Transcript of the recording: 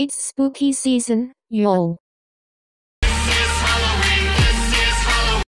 It's spooky season, y'all.